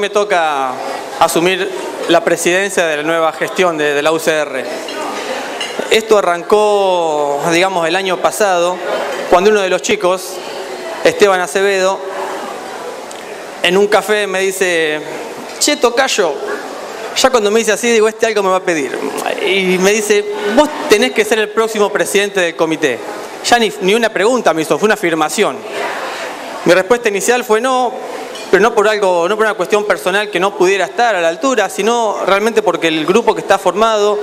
Me toca asumir la presidencia de la nueva gestión de, la UCR. Esto arrancó, digamos, el año pasado, cuando uno de los chicos, Esteban Acevedo, en un café me dice, che, tocayo, ya cuando me dice así, digo, este algo me va a pedir. Y me dice, vos tenés que ser el próximo presidente del comité. Ya ni, ni una pregunta me hizo, fue una afirmación. Mi respuesta inicial fue no, pero no por algo, no por una cuestión personal que no pudiera estar a la altura, sino realmente porque el grupo que está formado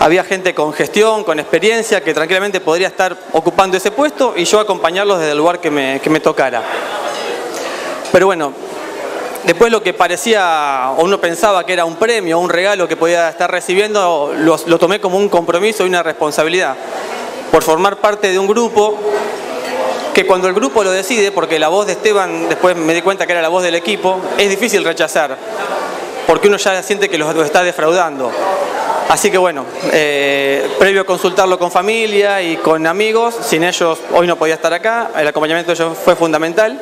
había gente con gestión, con experiencia, que tranquilamente podría estar ocupando ese puesto y yo acompañarlos desde el lugar que me, que me tocara. Pero bueno, después lo que parecía o uno pensaba que era un premio, un regalo que podía estar recibiendo, lo, lo tomé como un compromiso y una responsabilidad por formar parte de un grupo que cuando el grupo lo decide, porque la voz de Esteban, después me di cuenta que era la voz del equipo, es difícil rechazar, porque uno ya siente que los está defraudando. Así que bueno, eh, previo a consultarlo con familia y con amigos, sin ellos hoy no podía estar acá, el acompañamiento de ellos fue fundamental,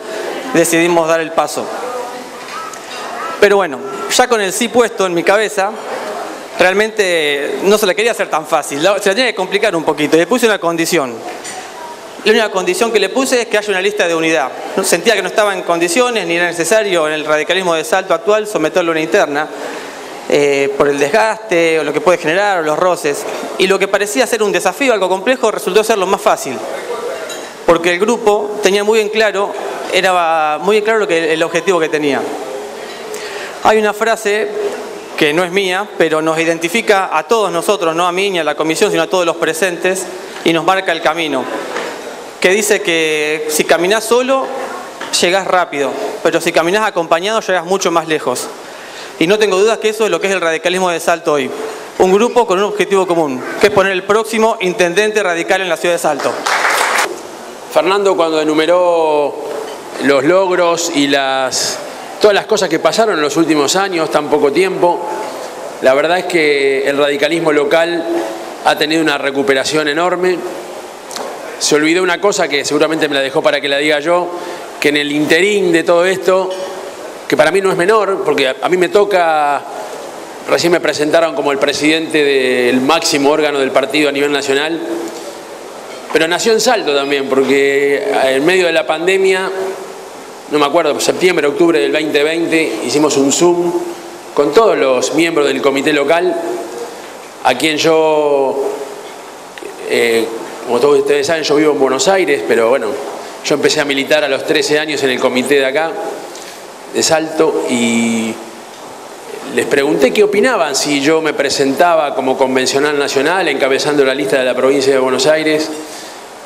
decidimos dar el paso. Pero bueno, ya con el sí puesto en mi cabeza, realmente no se la quería hacer tan fácil, se la tenía que complicar un poquito y le puse una condición. La única condición que le puse es que haya una lista de unidad. Sentía que no estaba en condiciones ni era necesario en el radicalismo de salto actual someterlo a una interna eh, por el desgaste o lo que puede generar o los roces. Y lo que parecía ser un desafío, algo complejo, resultó ser lo más fácil. Porque el grupo tenía muy en claro, era muy en claro lo que, el objetivo que tenía. Hay una frase que no es mía, pero nos identifica a todos nosotros, no a mí ni a la comisión, sino a todos los presentes, y nos marca el camino que dice que si caminas solo, llegas rápido, pero si caminas acompañado, llegas mucho más lejos. Y no tengo dudas que eso es lo que es el radicalismo de Salto hoy. Un grupo con un objetivo común, que es poner el próximo intendente radical en la ciudad de Salto. Fernando, cuando enumeró los logros y las, todas las cosas que pasaron en los últimos años, tan poco tiempo, la verdad es que el radicalismo local ha tenido una recuperación enorme se olvidó una cosa que seguramente me la dejó para que la diga yo, que en el interín de todo esto, que para mí no es menor, porque a mí me toca, recién me presentaron como el presidente del máximo órgano del partido a nivel nacional, pero nació en Salto también, porque en medio de la pandemia, no me acuerdo, septiembre, octubre del 2020, hicimos un Zoom con todos los miembros del comité local, a quien yo... Eh, como todos ustedes saben, yo vivo en Buenos Aires, pero bueno, yo empecé a militar a los 13 años en el comité de acá, de Salto, y les pregunté qué opinaban si yo me presentaba como convencional nacional, encabezando la lista de la provincia de Buenos Aires.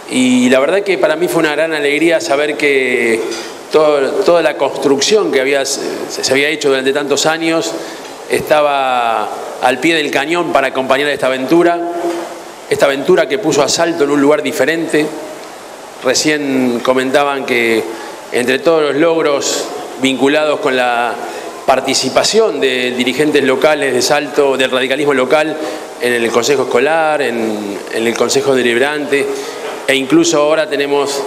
Y la verdad que para mí fue una gran alegría saber que toda la construcción que había, se había hecho durante tantos años estaba al pie del cañón para acompañar esta aventura esta aventura que puso a Salto en un lugar diferente. Recién comentaban que entre todos los logros vinculados con la participación de dirigentes locales de Salto, del radicalismo local, en el Consejo Escolar, en, el Consejo Deliberante, e incluso ahora tenemos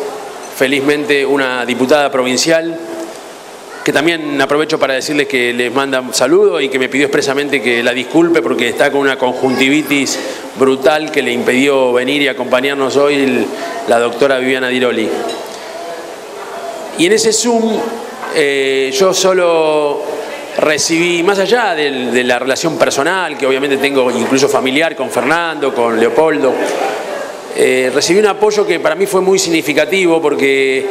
felizmente una diputada provincial que también aprovecho para decirles que les manda un saludo y que me pidió expresamente que la disculpe porque está con una conjuntivitis brutal que le impidió venir y acompañarnos hoy la doctora Viviana Diroli. Y en ese Zoom eh, yo solo recibí, más allá de, la relación personal, que obviamente tengo incluso familiar con Fernando, con Leopoldo, eh, recibí un apoyo que para mí fue muy significativo porque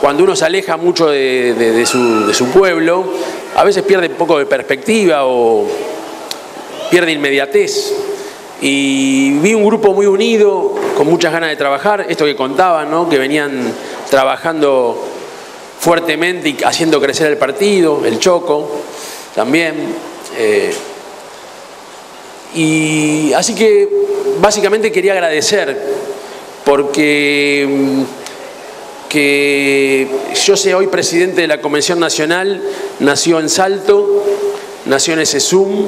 cuando uno se aleja mucho de, su, pueblo, a veces pierde un poco de perspectiva o pierde inmediatez. Y vi un grupo muy unido, con muchas ganas de trabajar, esto que contaban, ¿no? que venían trabajando fuertemente y haciendo crecer el partido, el Choco también. Eh, y así que básicamente quería agradecer, porque mm, que yo sé hoy presidente de la Convención Nacional, nació en Salto, nació en ese Zoom,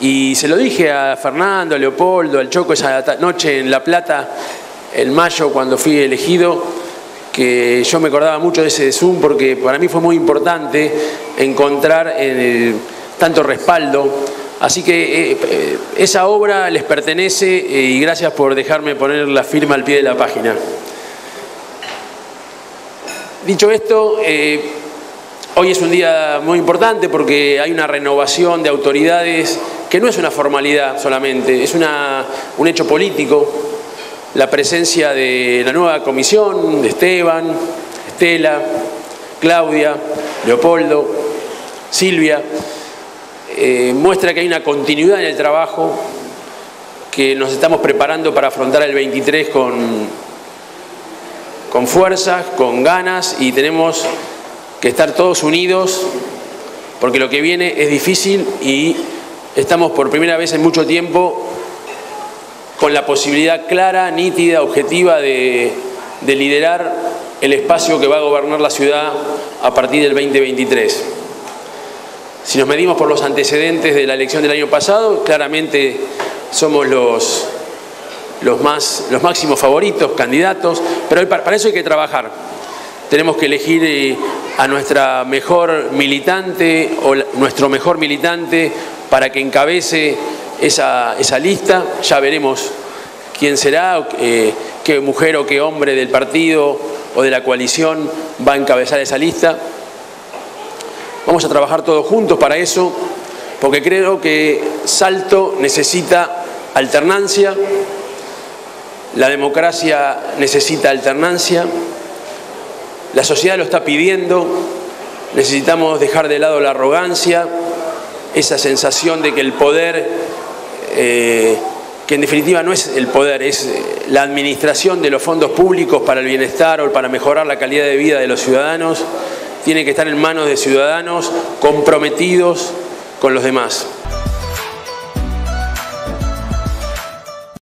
y se lo dije a Fernando, a Leopoldo, al Choco esa noche en La Plata, en mayo, cuando fui elegido, que yo me acordaba mucho de ese Zoom porque para mí fue muy importante encontrar tanto respaldo. Así que eh, eh, esa obra les pertenece eh, y gracias por dejarme poner la firma al pie de la página. Dicho esto, hoy es un día muy importante porque hay una renovación de autoridades que no es una formalidad solamente, es un hecho político. La presencia de la nueva comisión, de Esteban, Estela, Claudia, Leopoldo, Silvia, eh, muestra que hay una continuidad en el trabajo, que nos estamos preparando para afrontar el 23 con, con fuerzas, con ganas y tenemos que estar todos unidos porque lo que viene es difícil y estamos por primera vez en mucho tiempo con la posibilidad clara, nítida, objetiva de, liderar el espacio que va a gobernar la ciudad a partir del 2023. Si nos medimos por los antecedentes de la elección del año pasado, claramente somos los, los, más, los máximos favoritos, candidatos, pero para eso hay que trabajar. Tenemos que elegir eh, a nuestra mejor militante o nuestro mejor militante para que encabece esa, esa lista, ya veremos quién será, eh, qué mujer o qué hombre del partido o de la coalición va a encabezar esa lista. Vamos a trabajar todos juntos para eso, porque creo que Salto necesita alternancia, la democracia necesita alternancia, la sociedad lo está pidiendo, necesitamos dejar de lado la arrogancia, esa sensación de que el poder, eh, que en definitiva no es el poder, es eh, la administración de los fondos públicos para el bienestar o para mejorar la calidad de vida de los ciudadanos, tiene que estar en manos de ciudadanos comprometidos con los demás.